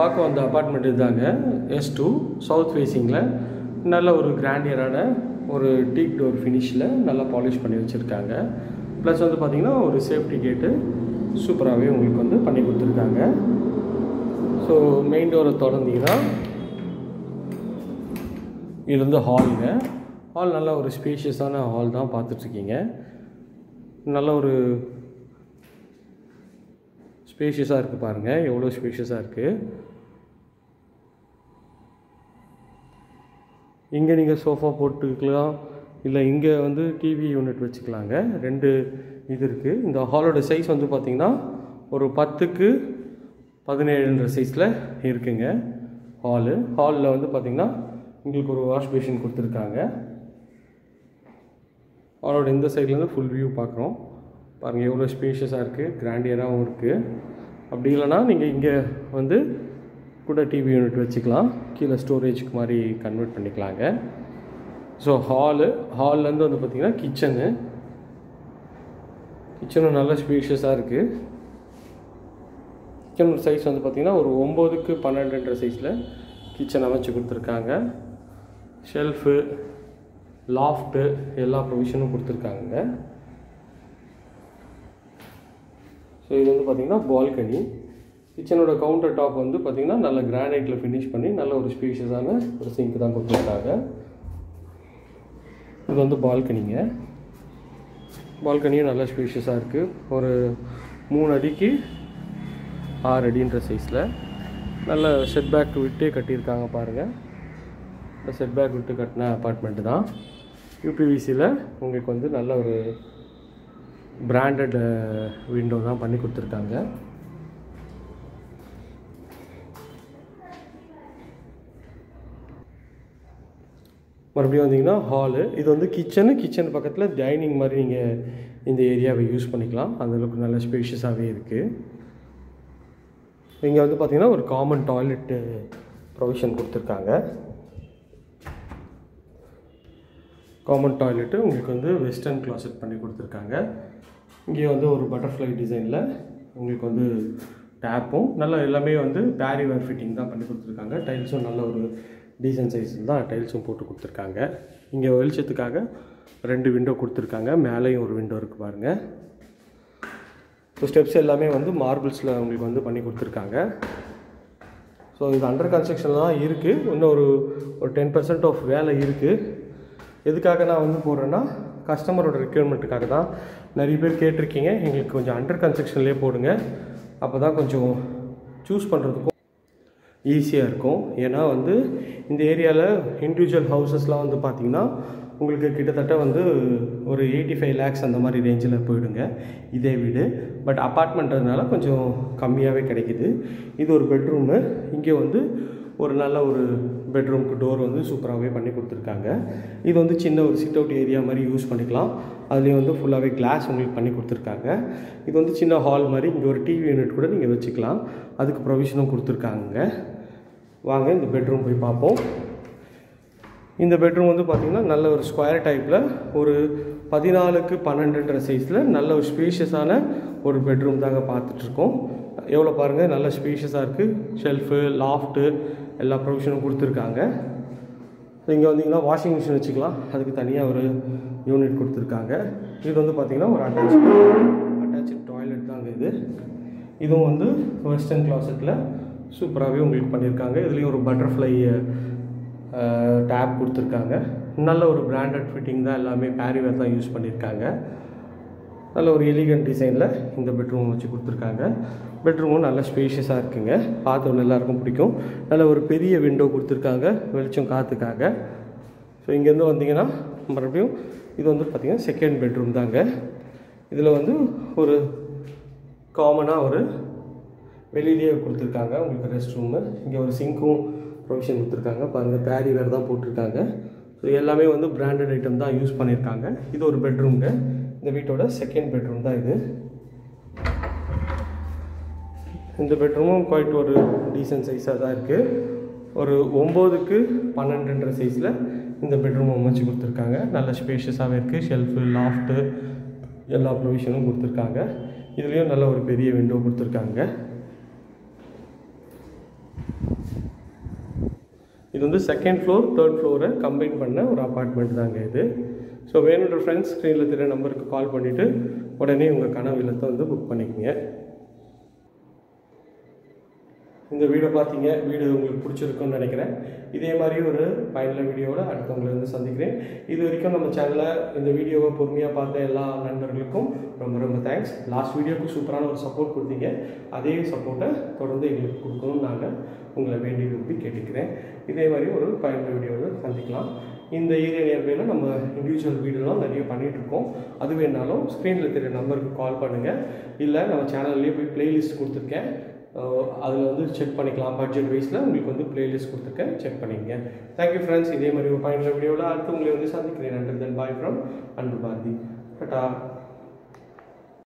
பார்க்க வந்த அப்பார்ட்மெண்ட் இதாங்க எஸ் டூ சவுத் ஃபேஸிங்கில் நல்ல ஒரு கிராண்டியரான ஒரு டீக் டோர் ஃபினிஷில் நல்லா பாலிஷ் பண்ணி வச்சுருக்காங்க. ப்ளஸ் வந்து பார்த்திங்கன்னா ஒரு சேஃப்டி கேட்டு சூப்பராகவே உங்களுக்கு வந்து பண்ணி கொடுத்துருக்காங்க. ஸோ மெயின் டோரை திறந்தீங்கன்னா இது வந்து ஹாலுங்க ஹால் நல்ல ஒரு ஸ்பேஷியஸான ஹால் தான் பார்த்துட்ருக்கீங்க நல்ல ஒரு ஸ்பேஷியஸாக இருக்குது பாருங்கள் எவ்வளோ ஸ்பேஷியஸாக இருக்குது இங்கே நீங்கள் சோஃபா போட்டுக்கலாம். இல்லை இங்கே வந்து டிவி யூனிட் வச்சுக்கலாங்க. ரெண்டு இது இருக்குது இந்த ஹாலோட சைஸ் வந்து பார்த்திங்கன்னா ஒரு பத்துக்கு பதினேழுன்ற சைஸில் இருக்குங்க ஹாலு ஹாலில் வந்து பார்த்திங்கன்னா உங்களுக்கு ஒரு வாஷ் பேஷின் கொடுத்துருக்காங்க. ஹாலோட இந்த சைட்லேருந்து ஃபுல் வியூ பார்க்குறோம் பாருங்கள் எவ்வளோ ஸ்பேஷியஸாக இருக்குது கிராண்டியராகவும் இருக்குது அப்படி இல்லைனா நீங்கள் இங்கே வந்து கூட டிவி யூனிட் வச்சுக்கலாம். கீழே ஸ்டோரேஜ்க்கு மாதிரி கன்வெர்ட் பண்ணிக்கலாங்க. ஸோ ஹாலு ஹால்லேருந்து வந்து பார்த்திங்கன்னா கிச்சனு கிச்சனும் நல்ல ஸ்பேஷியஸாக இருக்குது கிச்சனோட சைஸ் வந்து பார்த்திங்கன்னா ஒரு ஒம்போதுக்கு பன்னெண்டுன்ற சைஸில் கிச்சன் அமைச்சு கொடுத்துருக்காங்க. ஷெல்ஃபு லாஃப்ட்டு எல்லா ப்ரொவிஷனும் கொடுத்துருக்காங்க. ஸோ இது வந்து பார்த்திங்கன்னா பால்கனி. கிச்சனோட கவுண்டர் டாப் வந்து பார்த்திங்கன்னா நல்ல கிரானைட்டில் ஃபினிஷ் பண்ணி நல்ல ஒரு ஸ்பீஷியஸான ஒரு சிங்க் தான் கொடுத்துருக்காங்க. இது வந்து பால்கனிங்க. பால்கனியும் நல்ல ஸ்பீஷியஸாக இருக்குது ஒரு மூணு அடிக்கு ஆறு அடின்ற சைஸில் நல்ல செட் பேக் விட்டே கட்டியிருக்காங்க பாருங்கள் இந்த செட் பேக் விட்டு கட்டின அப்பார்ட்மெண்ட்டு தான். யூபிவிசியில் உங்களுக்கு வந்து நல்ல ஒரு பிராண்டட் விண்டோ uh, தான் பண்ணி கொடுத்துருக்காங்க. மறுபடியும் வந்தீங்கன்னா ஹாலு இது வந்து கிச்சனு கிச்சன் பக்கத்தில் டைனிங் மாதிரி நீங்கள் இந்த ஏரியாவை யூஸ் பண்ணிக்கலாம். அந்தளவுக்கு நல்ல ஸ்பேஷியஸாகவே இருக்குது இங்கே வந்து பார்த்திங்கன்னா ஒரு காமன் டாய்லெட்டு ப்ரொவிஷன் கொடுத்துருக்காங்க. காமன் டாய்லெட்டு உங்களுக்கு வந்து வெஸ்டர்ன் க்ளாசெட் பண்ணி கொடுத்துருக்காங்க. இங்கே வந்து ஒரு பட்டர்ஃப்ளை டிசைனில் உங்களுக்கு வந்து டேப்பும் நல்ல எல்லாமே வந்து பேரி வேர் ஃபிட்டிங் தான் பண்ணி கொடுத்துருக்காங்க. டைல்ஸும் நல்ல ஒரு டீசன்ட் சைஸில் தான் டைல்ஸும் போட்டு கொடுத்துருக்காங்க. இங்கே வெளிச்சத்துக்காக ரெண்டு விண்டோ கொடுத்துருக்காங்க. மேலேயும் ஒரு விண்டோ இருக்குது பாருங்கள் ஸோ ஸ்டெப்ஸ் எல்லாமே வந்து மார்பிள்ஸில் உங்களுக்கு வந்து பண்ணி கொடுத்துருக்காங்க. ஸோ இது அண்டர் கன்ஸ்ட்ரக்ஷன் தான் இருக்குது இன்னும் ஒரு ஒரு டென் பர்சன்ட் ஆஃப் வேலை இருக்குது எதுக்காக நான் வந்து போடுறேன்னா கஸ்டமரோட ரெக்யர்மெண்ட்டுக்காக தான். நிறைய பேர் கேட்டிருக்கீங்க. எங்களுக்கு கொஞ்சம் அண்டர் கன்ஸ்ட்ரக்ஷன்லேயே போடுங்க. அப்போ தான் கொஞ்சம் சூஸ் பண்ணுறதுக்கும் ஈஸியாக இருக்கும். ஏன்னா வந்து இந்த ஏரியாவில் இண்டிவிஜுவல் ஹவுசஸ்லாம் வந்து பார்த்திங்கன்னா உங்களுக்கு கிட்டத்தட்ட வந்து ஒரு எயிட்டி ஃபைவ் லேக்ஸ் அந்த மாதிரி ரேஞ்சில் போயிடுங்க. இதே வீடு. பட் அப்பார்ட்மெண்ட்றதுனால கொஞ்சம் கம்மியாகவே கிடைக்கிது. இது ஒரு பெட்ரூமு இங்கே வந்து ஒரு நல்ல ஒரு பெட்ரூம்க்கு டோர் வந்து சூப்பராகவே பண்ணி கொடுத்துருக்காங்க. இது வந்து சின்ன ஒரு சிட் அவுட் ஏரியா மாதிரி யூஸ் பண்ணிக்கலாம். அதுலேயும் வந்து ஃபுல்லாகவே கிளாஸ் உங்களுக்கு பண்ணி கொடுத்துருக்காங்க. இது வந்து சின்ன ஹால் மாதிரி இங்கே ஒரு டிவி யூனிட் கூட நீங்கள் வச்சுக்கலாம். அதுக்கு ப்ரொவிஷனும் கொடுத்துருக்காங்க. வாங்க இந்த பெட்ரூம் போய் பார்ப்போம். இந்த பெட்ரூம் வந்து பார்த்திங்கன்னா நல்ல ஒரு ஸ்கொயர் டைப்பில் ஒரு பதினாலுக்கு பன்னெண்டுன்ற சைஸில் நல்ல ஒரு ஸ்பீஷியஸான ஒரு பெட்ரூம் தாங்க பார்த்துட்ருக்கோம் எவ்வளோ பாருங்கள் நல்ல ஸ்பீஷியஸாக இருக்குது ஷெல்ஃபு லாஃப்ட்டு எல்லா ப்ரொவிஷனும் கொடுத்துருக்காங்க. இங்கே வந்தீங்கன்னா வாஷிங் மிஷின் வச்சுக்கலாம். அதுக்கு தனியாக ஒரு யூனிட் கொடுத்துருக்காங்க. இது வந்து பார்த்திங்கன்னா ஒரு அட்டாச் அட்டாச்சு டாய்லெட் தாங்க இது. இதுவும் வந்து வெஸ்டர்ன் கிளாசெட்டில் சூப்பராகவே உங்களுக்கு பண்ணியிருக்காங்க. இதுலேயும் ஒரு பட்டர்ஃப்ளை டேப் கொடுத்துருக்காங்க. நல்ல ஒரு பிராண்டட் ஃபிட்டிங் தான் எல்லாமே பேரிவேர் தான் யூஸ் பண்ணியிருக்காங்க. நல்ல ஒரு எலிகன் டிசைனில் இந்த பெட்ரூம் வச்சு கொடுத்துருக்காங்க. பெட்ரூமும் நல்ல ஸ்பேஷியஸாக இருக்குங்க. பார்த்தவங்க எல்லாருக்கும் பிடிக்கும். நல்ல ஒரு பெரிய விண்டோ கொடுத்துருக்காங்க. வெளிச்சம் காற்றுக்காக ஸோ இங்கேருந்து வந்தீங்கன்னா மறுபடியும் இது வந்து பார்த்திங்கன்னா செகண்ட் பெட்ரூம் தாங்க. இதில் வந்து ஒரு காமனாக ஒரு வெளியிலேயே கொடுத்துருக்காங்க. உங்களுக்கு ரெஸ்ட் ரூமு இங்கே ஒரு சிங்க்கும் ப்ரொவிஷன் கொடுத்துருக்காங்க. பாருங்கள் பேரி வேறு தான் போட்டிருக்காங்க. ஸோ எல்லாமே வந்து பிராண்டட் ஐட்டம் தான் யூஸ் பண்ணியிருக்காங்க. இது ஒரு பெட்ரூம்ங்க இந்த வீட்டோட செகண்ட் பெட்ரூம் தான் இது. இந்த பெட்ரூமும் குவாய்ட் ஒரு டீசன்ட் சைஸாக தான் இருக்குது ஒரு ஒம்போதுக்கு பன்னெண்டுன்ற சைஸில் இந்த பெட்ரூம் அமைச்சு கொடுத்துருக்காங்க. நல்ல ஸ்பேஷியஸாகவே இருக்குது ஷெல்ஃபு லாஃப்ட்டு எல்லா ப்ரொவிஷனும் கொடுத்துருக்காங்க. இதுலேயும் நல்ல ஒரு பெரிய விண்டோ கொடுத்துருக்காங்க. இது வந்து செகண்ட் ஃப்ளோர் தேர்ட் ஃப்ளோரை கம்பைன் பண்ண ஒரு அப்பார்ட்மெண்ட் தாங்க இது. ஸோ வேணுன்ற ஃப்ரெண்ட்ஸ் ஸ்க்ரீனில் தெரிய நம்பருக்கு கால் பண்ணிவிட்டு உடனே உங்கள் கனவு இல்லத்தை வந்து புக் பண்ணிக்கோங்க. இந்த வீடியோ பார்த்தீங்க வீடியோ உங்களுக்கு பிடிச்சிருக்குன்னு நினைக்கிறேன். இதே மாதிரி ஒரு பயனுள்ள வீடியோவில் அடுத்தவங்களை வந்து சந்திக்கிறேன். இது வரைக்கும் நம்ம சேனலில் இந்த வீடியோவை பொறுமையாக பார்த்த எல்லா நண்பர்களுக்கும் ரொம்ப ரொம்ப தேங்க்ஸ் லாஸ்ட் வீடியோவுக்கு சூப்பரான ஒரு சப்போர்ட் கொடுத்தீங்க. அதே சப்போர்ட்டை தொடர்ந்து எங்களுக்கு கொடுக்கணும்னு நாங்கள் உங்களை வேண்டி விரும்பி கேட்டுக்கிறேன். இதே மாதிரி ஒரு பயனுள்ள வீடியோவில் சந்திக்கலாம். இந்த ஏரியா நியர்பையில் நம்ம இண்டிவிஜுவல் வீடியோலாம் நிறைய பண்ணிகிட்ருக்கோம் அது வேணாலும் ஸ்க்ரீனில் தெரிய நம்பருக்கு கால் பண்ணுங்கள் இல்லை நம்ம சேனல்லேயே போய் பிளேலிஸ்ட் கொடுத்துருக்கேன். அதில் வந்து செக் பண்ணிக்கலாம். பட்ஜெட் வைஸில் உங்களுக்கு வந்து பிளேலிஸ்ட் கொடுத்துருக்கேன். செக் பண்ணிக்கங்க. தேங்க்யூ ஃப்ரெண்ட்ஸ் இதே மாதிரி ஒரு பயனுள்ள வீடியோவில் அடுத்து உங்களை வந்து சந்திக்கிறேன். நன்றி தென் பாய் ஃப்ரம் அன்பு பாரதி. டாட்டா